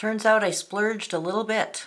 Turns out I splurged a little bit.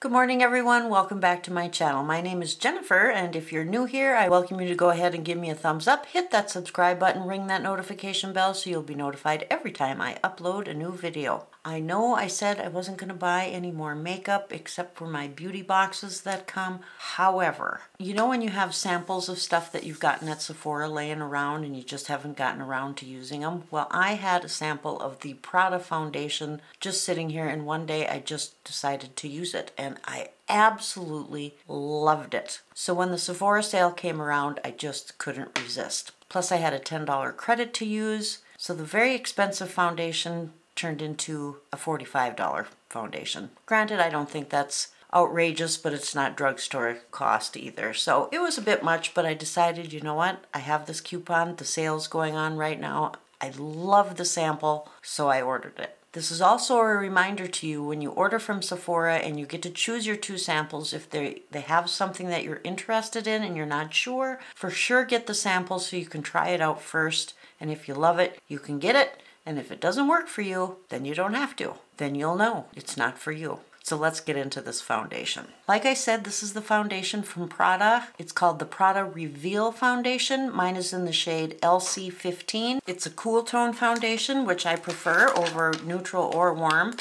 Good morning everyone, welcome back to my channel. My name is Jennifer and if you're new here, I welcome you to go ahead and give me a thumbs up, hit that subscribe button, ring that notification bell so you'll be notified every time I upload a new video. I know I said I wasn't going to buy any more makeup except for my beauty boxes that come. However, you know when you have samples of stuff that you've gotten at Sephora laying around and you just haven't gotten around to using them? Well, I had a sample of the Prada foundation just sitting here and one day I just decided to use it and I absolutely loved it. So when the Sephora sale came around, I just couldn't resist. Plus I had a $10 credit to use. So the very expensive foundation turned into a $45 foundation. Granted, I don't think that's outrageous, but it's not drugstore cost either. So it was a bit much, but I decided, you know what? I have this coupon, the sale's going on right now. I love the sample, so I ordered it. This is also a reminder to you when you order from Sephora and you get to choose your two samples if they they have something that you're interested in and you're not sure, for sure get the sample so you can try it out first and if you love it, you can get it and if it doesn't work for you, then you don't have to. Then you'll know it's not for you. So let's get into this foundation. Like I said, this is the foundation from Prada. It's called the Prada Reveal Foundation. Mine is in the shade LC15. It's a cool tone foundation, which I prefer over neutral or warm.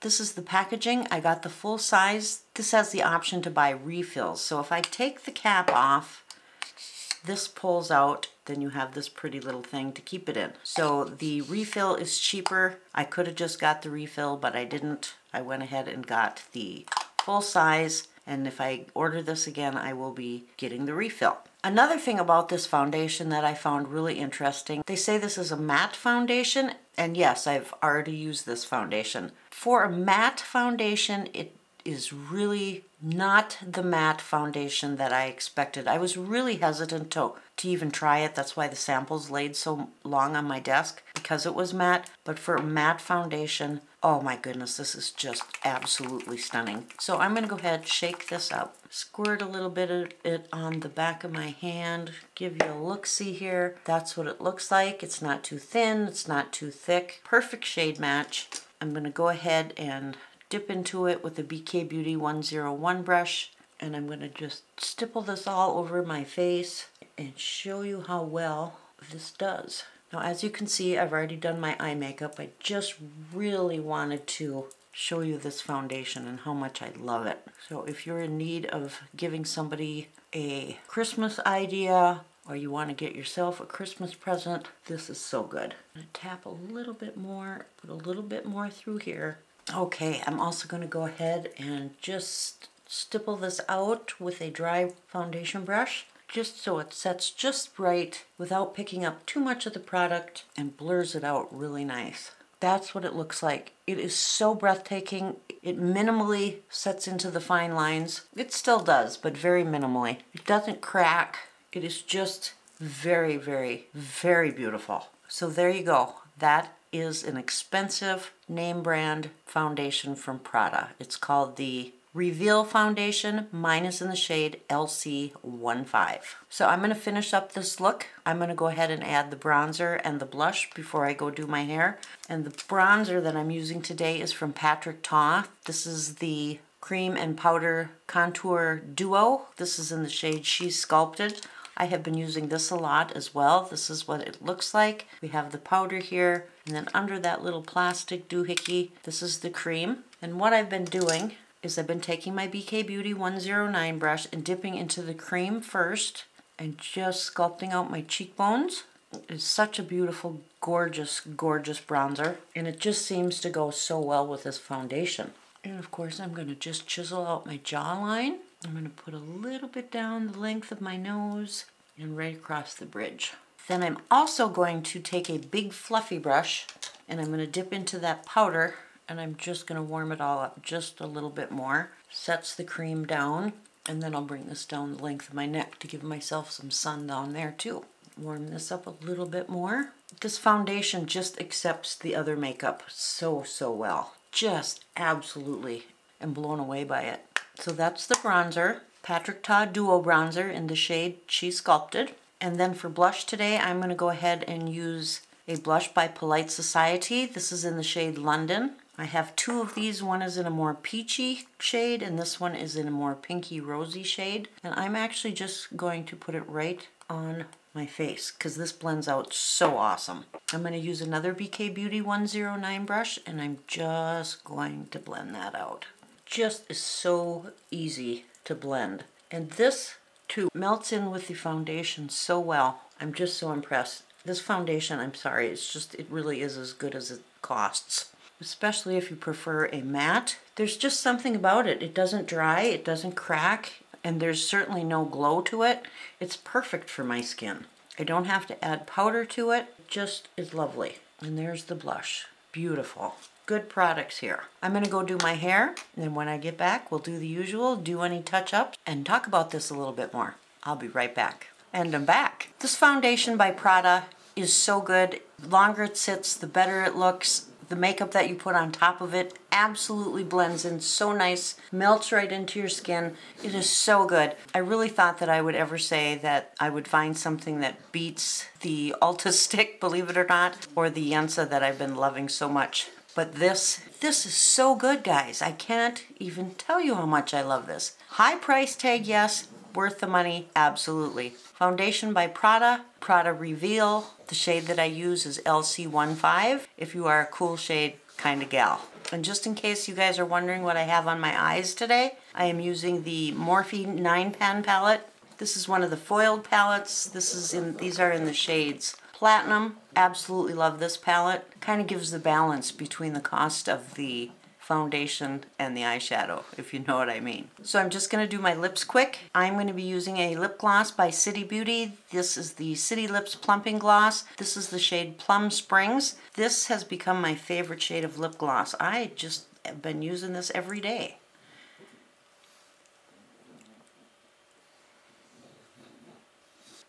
This is the packaging. I got the full size. This has the option to buy refills. So if I take the cap off, this pulls out then you have this pretty little thing to keep it in. So the refill is cheaper. I could have just got the refill, but I didn't. I went ahead and got the full size. And if I order this again, I will be getting the refill. Another thing about this foundation that I found really interesting, they say this is a matte foundation. And yes, I've already used this foundation. For a matte foundation, it is really not the matte foundation that I expected. I was really hesitant to, to even try it. That's why the samples laid so long on my desk because it was matte. But for matte foundation, oh my goodness, this is just absolutely stunning. So I'm going to go ahead, shake this up, squirt a little bit of it on the back of my hand, give you a look-see here. That's what it looks like. It's not too thin, it's not too thick. Perfect shade match. I'm going to go ahead and dip into it with a BK Beauty 101 brush and I'm going to just stipple this all over my face and show you how well this does. Now as you can see I've already done my eye makeup. I just really wanted to show you this foundation and how much I love it. So if you're in need of giving somebody a Christmas idea or you want to get yourself a Christmas present, this is so good. I'm going to tap a little bit more, put a little bit more through here Okay, I'm also going to go ahead and just stipple this out with a dry foundation brush just so it sets just right without picking up too much of the product and blurs it out really nice. That's what it looks like. It is so breathtaking. It minimally sets into the fine lines. It still does, but very minimally. It doesn't crack. It is just very, very, very beautiful. So there you go. That is an expensive name brand foundation from Prada. It's called the Reveal Foundation. Mine is in the shade LC15. So I'm going to finish up this look. I'm going to go ahead and add the bronzer and the blush before I go do my hair. And the bronzer that I'm using today is from Patrick Ta. This is the Cream and Powder Contour Duo. This is in the shade She Sculpted. I have been using this a lot as well. This is what it looks like. We have the powder here, and then under that little plastic doohickey, this is the cream. And what I've been doing is I've been taking my BK Beauty 109 brush and dipping into the cream first and just sculpting out my cheekbones. It's such a beautiful, gorgeous, gorgeous bronzer. And it just seems to go so well with this foundation. And of course, I'm going to just chisel out my jawline. I'm going to put a little bit down the length of my nose and right across the bridge. Then I'm also going to take a big fluffy brush and I'm going to dip into that powder and I'm just going to warm it all up just a little bit more. Sets the cream down and then I'll bring this down the length of my neck to give myself some sun down there too. Warm this up a little bit more. This foundation just accepts the other makeup so, so well. Just absolutely am blown away by it. So that's the bronzer, Patrick Ta Duo Bronzer in the shade She Sculpted. And then for blush today, I'm going to go ahead and use a blush by Polite Society. This is in the shade London. I have two of these. One is in a more peachy shade and this one is in a more pinky rosy shade. And I'm actually just going to put it right on my face because this blends out so awesome. I'm going to use another BK Beauty 109 brush and I'm just going to blend that out. Just is so easy to blend. And this too melts in with the foundation so well. I'm just so impressed. This foundation, I'm sorry, it's just, it really is as good as it costs especially if you prefer a matte. There's just something about it. It doesn't dry, it doesn't crack, and there's certainly no glow to it. It's perfect for my skin. I don't have to add powder to it, it just is lovely. And there's the blush, beautiful. Good products here. I'm gonna go do my hair, and then when I get back, we'll do the usual, do any touch-ups, and talk about this a little bit more. I'll be right back. And I'm back. This foundation by Prada is so good. The longer it sits, the better it looks the makeup that you put on top of it absolutely blends in so nice, melts right into your skin. It is so good. I really thought that I would ever say that I would find something that beats the Ulta stick, believe it or not, or the Yensa that I've been loving so much. But this, this is so good, guys. I can't even tell you how much I love this. High price tag, yes. Worth the money, absolutely. Foundation by Prada, Prada Reveal. The shade that I use is LC15 if you are a cool shade kind of gal. And just in case you guys are wondering what I have on my eyes today, I am using the Morphe 9 pan palette. This is one of the foiled palettes. This is in these are in the shades Platinum. Absolutely love this palette. Kind of gives the balance between the cost of the foundation and the eyeshadow, if you know what I mean. So I'm just going to do my lips quick. I'm going to be using a lip gloss by City Beauty. This is the City Lips Plumping Gloss. This is the shade Plum Springs. This has become my favorite shade of lip gloss. I just have been using this every day.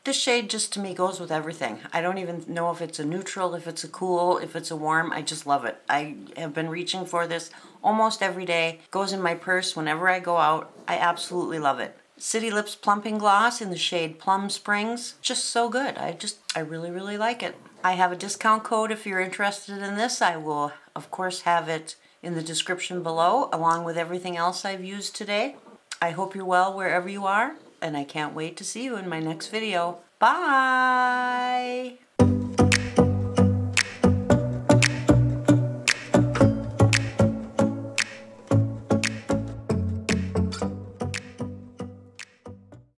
This shade just to me goes with everything. I don't even know if it's a neutral, if it's a cool, if it's a warm. I just love it. I have been reaching for this almost every day. Goes in my purse whenever I go out. I absolutely love it. City Lips Plumping Gloss in the shade Plum Springs. Just so good. I just, I really, really like it. I have a discount code if you're interested in this. I will, of course, have it in the description below, along with everything else I've used today. I hope you're well wherever you are and I can't wait to see you in my next video. Bye!